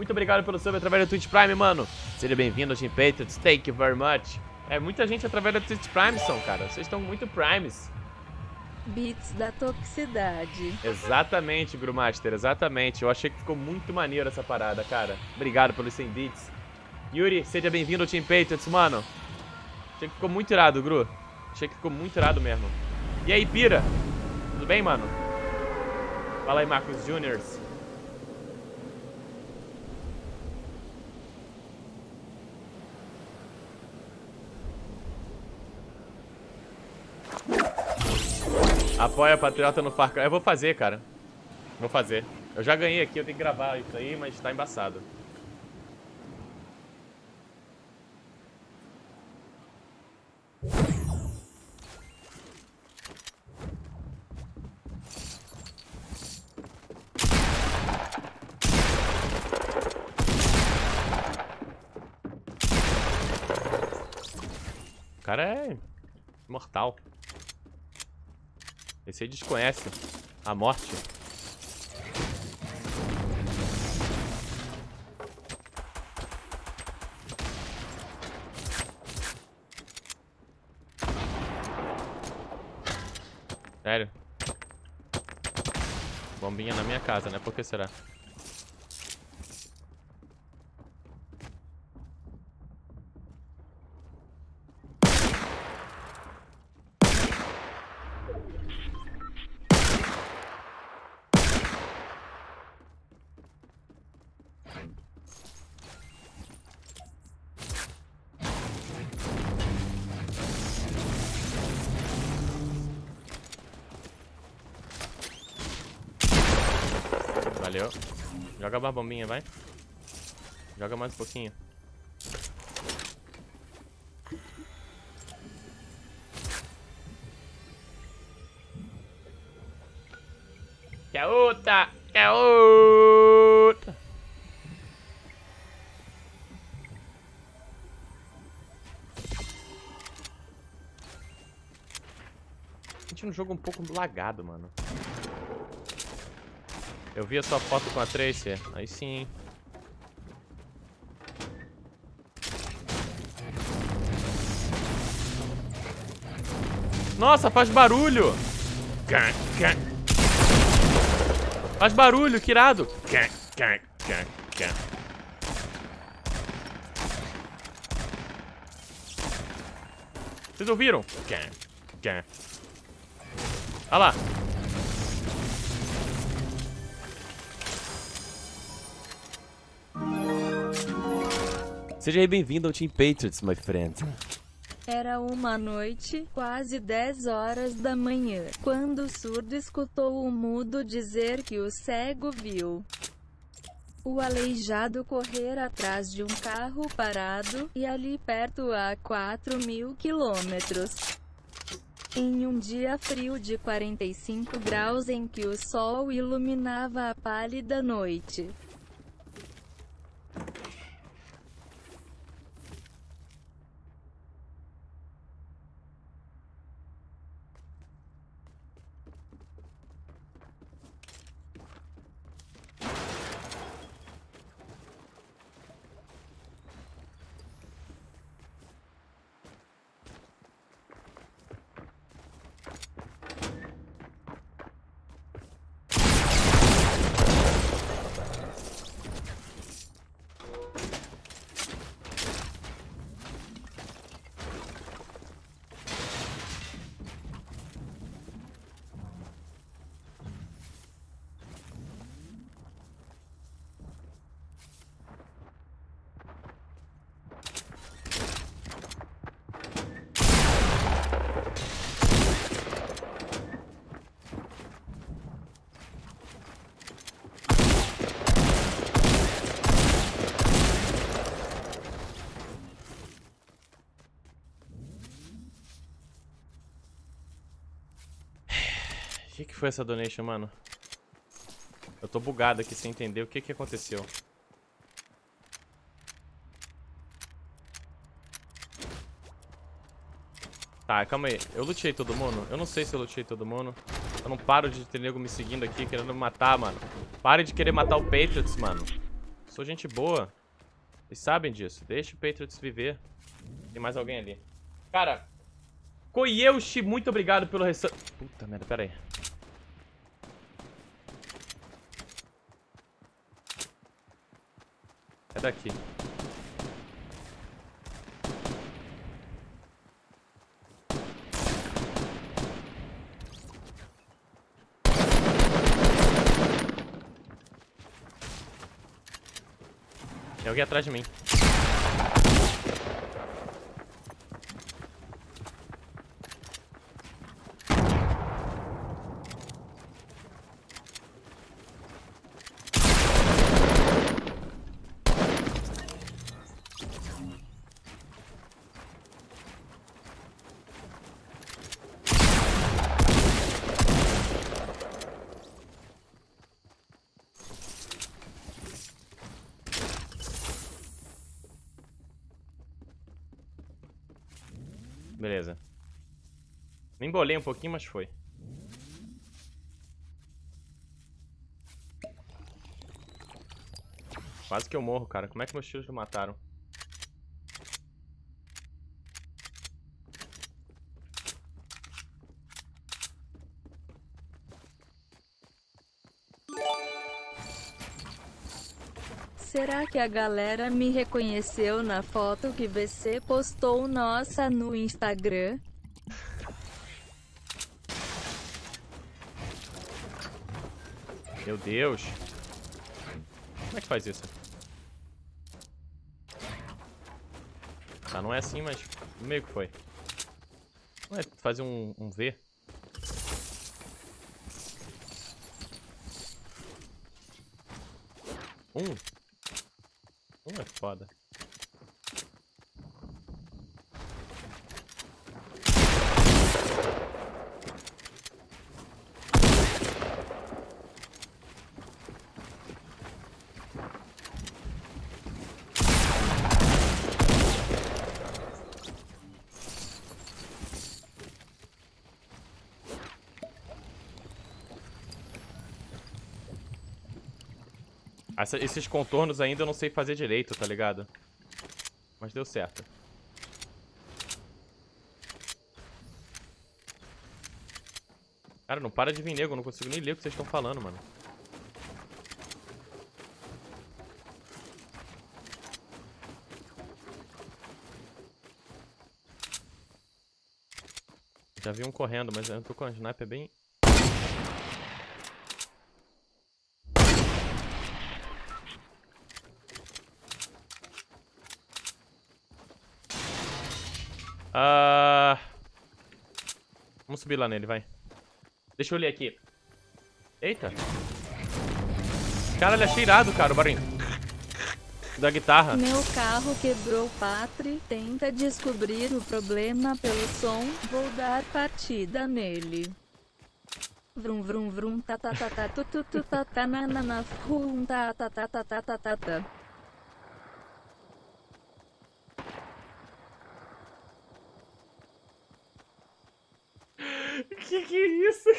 Muito obrigado pelo sub através do Twitch Prime, mano. Seja bem-vindo ao Team Patriots. Thank you very much. É, muita gente através do Twitch Prime são, cara. Vocês estão muito primes. Bits da toxicidade. Exatamente, Grumaster, exatamente. Eu achei que ficou muito maneiro essa parada, cara. Obrigado pelos 100 bits. Yuri, seja bem-vindo ao Team Patriots, mano. Achei que ficou muito irado, Gru. Achei que ficou muito irado mesmo. E aí, Pira? Tudo bem, mano? Fala aí, Marcos Juniors. Apoia a Patriota no Far Cry. Eu vou fazer, cara. Vou fazer. Eu já ganhei aqui, eu tenho que gravar isso aí, mas tá embaçado. O cara é mortal. Esse aí desconhece a morte. Sério? Bombinha na minha casa, né? Por que será? Valeu. Joga mais bombinha, vai. Joga mais um pouquinho. Quer outra? Quer outra? A gente um jogo um pouco lagado, mano. Eu vi a sua foto com a Tracer. Aí sim. Nossa, faz barulho! Faz barulho, que irado! Vocês ouviram? Olha lá. Seja bem-vindo ao Team Patriots, my friend. Era uma noite, quase 10 horas da manhã, quando o surdo escutou o mudo dizer que o cego viu o aleijado correr atrás de um carro parado, e ali perto a 4 mil quilômetros. Em um dia frio de 45 graus em que o sol iluminava a pálida noite. O que, que foi essa donation, mano? Eu tô bugado aqui sem entender o que que aconteceu. Tá, calma aí. Eu lutei todo mundo? Eu não sei se eu lutei todo mundo. Eu não paro de ter nego me seguindo aqui, querendo me matar, mano. Pare de querer matar o Patriots, mano. Sou gente boa. Vocês sabem disso. Deixa o Patriots viver. Tem mais alguém ali. Cara, Koyeushi, muito obrigado pelo restante. Puta merda, pera aí. É daqui. Tem alguém atrás de mim. Beleza. Me embolei um pouquinho, mas foi. Quase que eu morro, cara. Como é que meus tiros me mataram? Será que a galera me reconheceu na foto que você postou nossa no Instagram? Meu Deus. Como é que faz isso? Tá, não é assim, mas meio que foi. Não é fazer um, um V? Um? Um é foda. Essa, esses contornos ainda eu não sei fazer direito, tá ligado? Mas deu certo. Cara, não para de vir nego, eu não consigo nem ler o que vocês estão falando, mano. Já vi um correndo, mas eu tô com a sniper bem Ah... Vamos subir lá nele, vai. Deixa eu ler aqui. Eita. Cara, ele é cheirado, cara, o barulho. Da guitarra. Meu carro quebrou, Patri. Tenta descobrir o problema pelo som. Vou dar partida nele. Vrum vrum vrum ta ta ta ta na na na vrum ta. Que que é isso?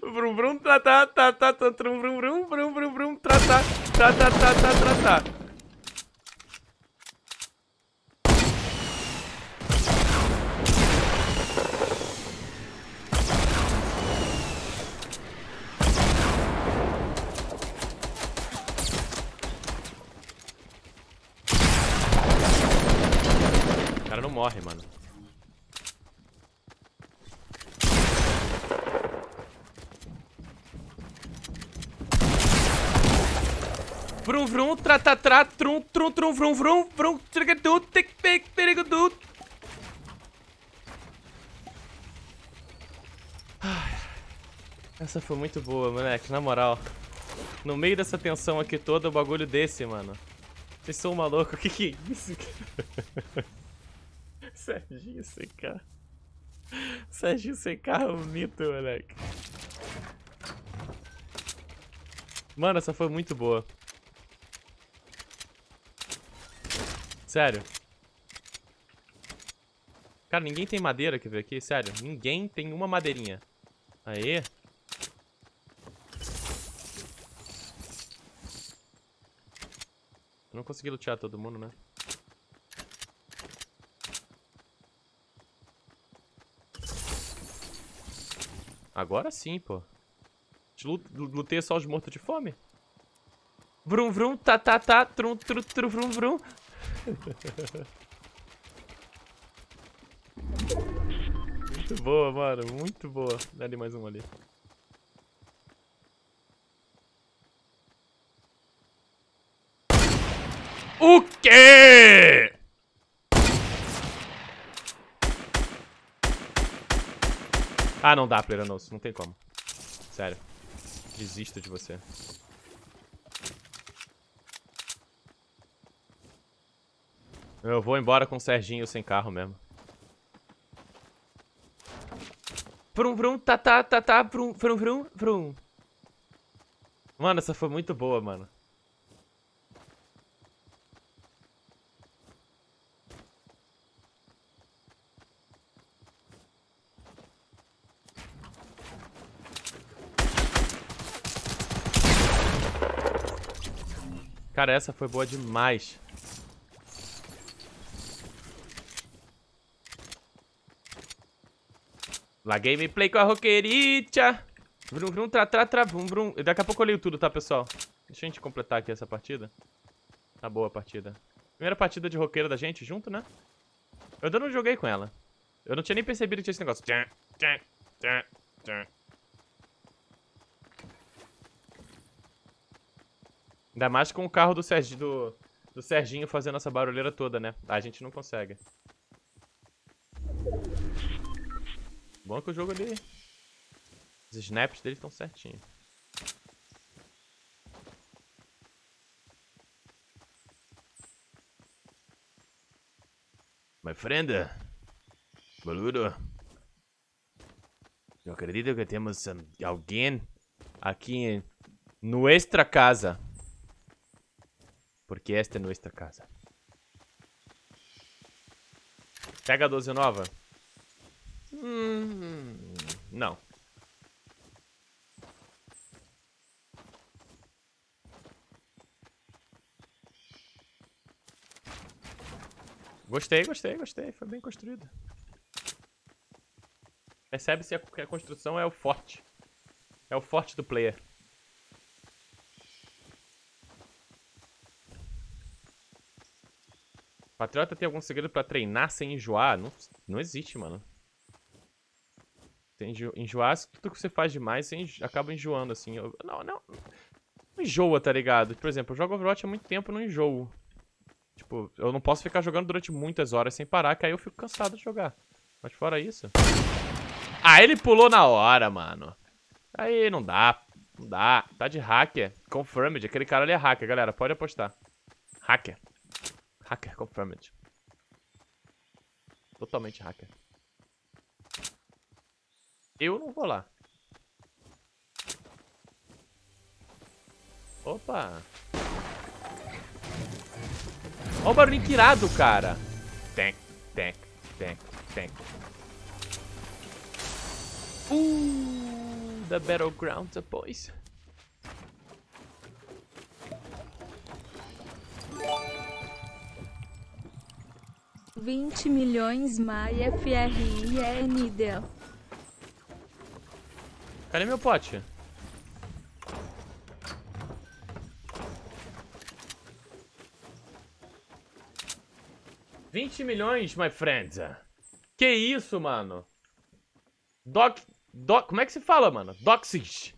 Brum brum tá tá tá tá trum brum brum brum brum brum tá tá tá tá tá tá morre, mano. Vrum vrum, tra tra tra, trum trum trum vrum vrum, vrum, trigadu, tic pic, perigudu. Ai, Essa foi muito boa, moleque, na moral. No meio dessa tensão aqui toda, o bagulho desse, mano. Vocês são malucos, o que que é isso? Serginho CK. Serginho CK é um mito, moleque. Mano, essa foi muito boa. Sério. Cara, ninguém tem madeira, quer ver aqui? Sério, ninguém tem uma madeirinha. Aê. Eu não consegui lutear todo mundo, né? Agora sim, pô. Lutei só os mortos de fome. Vrum, vrum, tá, tá, tá, trum, trum, trum, vrum, vrum. muito boa, mano, muito boa. Dá ali mais um ali. O quê? Ah, não dá, Pleranos. Não tem como. Sério. Desisto de você. Eu vou embora com o Serginho sem carro mesmo. Vrum, vrum, tá, tá, tá, tá, vrum, vrum, vrum, vrum. Mano, essa foi muito boa, mano. Cara, essa foi boa demais. La gameplay com a roqueirita. Vrum, vrum, tra, tra, tra, vrum, vrum. Daqui a pouco eu leio tudo, tá, pessoal? Deixa a gente completar aqui essa partida. Tá boa a partida. Primeira partida de roqueiro da gente junto, né? Eu ainda não joguei com ela. Eu não tinha nem percebido que tinha esse negócio. Tchan, tchan, tchan, tchan. Ainda mais com o carro do, Sergi, do, do Serginho fazendo essa barulheira toda, né? A gente não consegue. Bom que o jogo ali... Os snaps dele estão certinho. My friend. Boludo. Eu acredito que temos alguém aqui em nossa casa. Porque esta é nossa casa. Pega a 12 nova. Hum, não. Gostei, gostei, gostei. Foi bem construído. Percebe-se que a construção é o forte. É o forte do player. Patriota tem algum segredo pra treinar sem enjoar? Não, não existe, mano. Tem enjoar, tudo que você faz demais, você acaba enjoando, assim. Eu, não, não, não enjoa, tá ligado? Por exemplo, eu jogo Overwatch há muito tempo, não enjoo. Tipo, eu não posso ficar jogando durante muitas horas sem parar, que aí eu fico cansado de jogar. Mas fora isso... Ah, ele pulou na hora, mano. Aí, não dá. Não dá. Tá de hacker. Confirmed. Aquele cara ali é hacker, galera. Pode apostar. Hacker. Hacker confirmed. Totalmente hacker. Eu não vou lá. Opa. Olha o barulhinho irado, cara. Tank, tank, tank, tank. Uh, the battlegrounds, boys. 20 milhões Maia FRIN Cadê meu pote? Vinte milhões, my friends. Que isso, mano? Doc... Doc... Como é que se fala, mano? Doxis.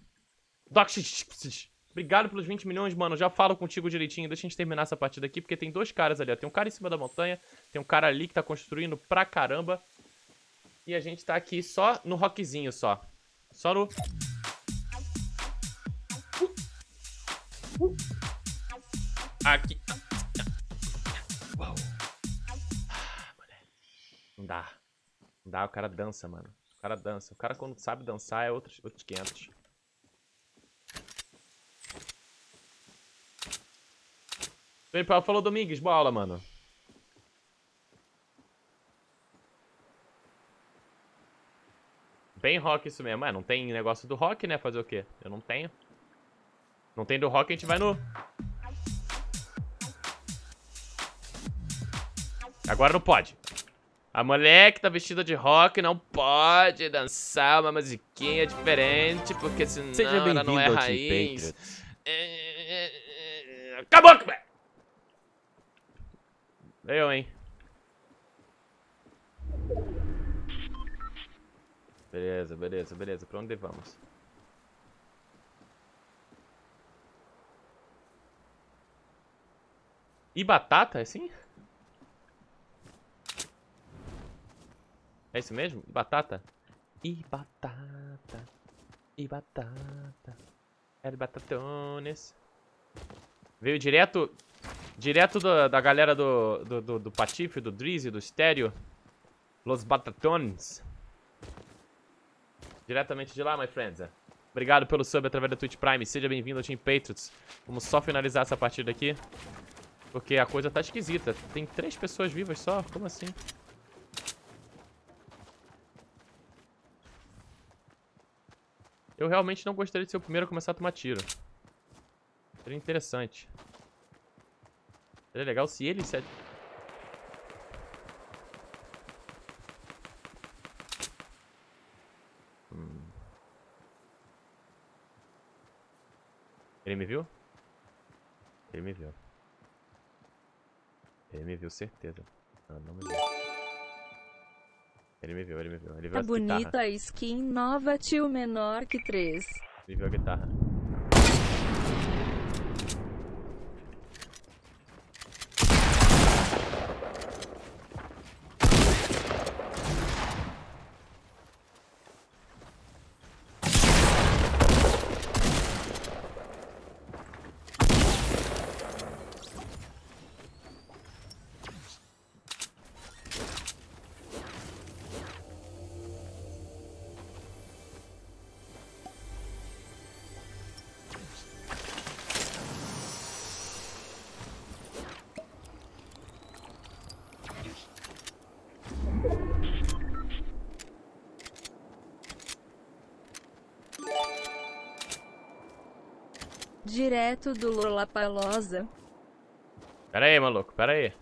Doxis. Obrigado pelos 20 milhões, mano. Já falo contigo direitinho. Deixa a gente terminar essa partida aqui, porque tem dois caras ali, ó. Tem um cara em cima da montanha, tem um cara ali que tá construindo pra caramba. E a gente tá aqui só no rockzinho, só. Só no... Aqui. Não dá. Não dá, o cara dança, mano. O cara dança. O cara quando sabe dançar é outros, outros 500. Falou Domingues, boa aula, mano. tem rock isso mesmo. É, não tem negócio do rock, né? Fazer o quê? Eu não tenho. Não tem do rock, a gente vai no... Agora não pode. A mulher que tá vestida de rock não pode dançar uma musiquinha diferente, porque senão ela não é bem-vindo ao Team raiz. Patriots. É... Acabou, velho! Eu, hein? Beleza, beleza, beleza. Pra onde vamos? E batata, é assim? É isso mesmo? E batata? E batata. E batata. Era batatones. Veio direto. Direto do- da galera do, do, do, do Patife, do Drizzy, do Stereo. Los Batatones. Diretamente de lá, my friends. Obrigado pelo sub através da Twitch Prime. Seja bem-vindo ao Team Patriots. Vamos só finalizar essa partida aqui. Porque a coisa tá esquisita. Tem três pessoas vivas só? Como assim? Eu realmente não gostaria de ser o primeiro a começar a tomar tiro. Seria interessante. Seria legal se ele se... Hum. Ele me viu? Ele me viu. Ele me viu, certeza. Não, não me viu. Ele me viu, ele me viu. Ele viu Tá bonita a skin nova tio menor que 3. Ele viu a guitarra. Direto do Lollapalooza. Pera aí, maluco, pera aí.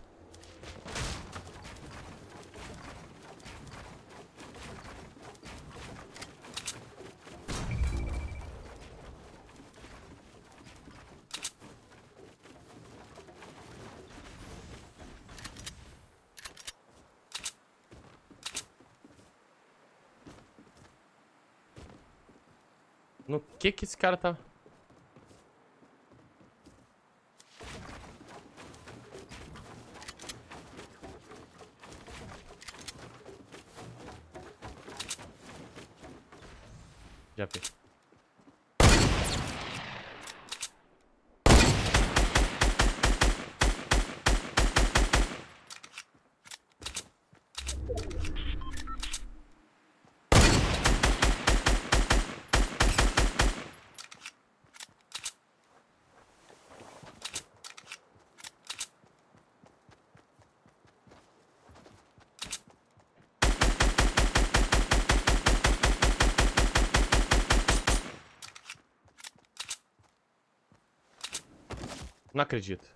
No que que esse cara tá... Já vi. Não acredito.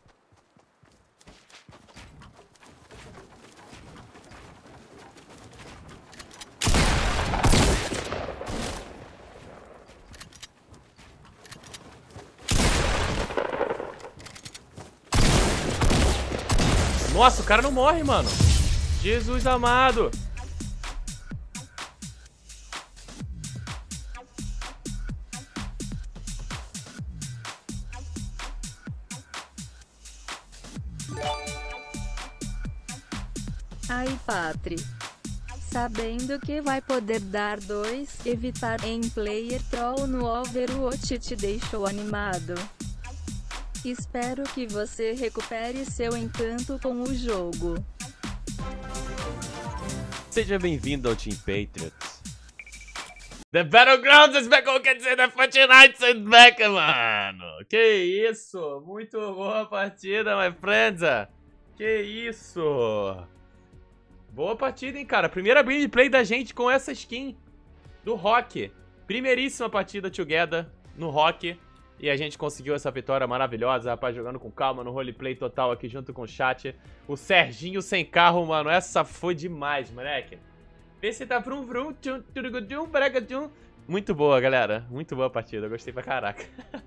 Nossa, o cara não morre, mano. Jesus amado. Sabendo que vai poder dar dois, evitar em player troll no Overwatch te deixou animado. Espero que você recupere seu encanto com o jogo. Seja bem-vindo ao Team Patriots. The Battlegrounds is back, quer dizer, The Fortnite is back, mano. Que isso, muito boa partida, my friends. Que isso. Boa partida, hein, cara. Primeira gameplay da gente com essa skin. do Rock. Primeiríssima partida together no Rock. E a gente conseguiu essa vitória maravilhosa, rapaz, jogando com calma no roleplay total aqui junto com o chat. O Serginho sem carro, mano, essa foi demais, moleque. Vê se tá vrum vrum, tchum, tchum, tchum, brega, tchum. Muito boa, galera. Muito boa a partida, gostei pra caraca.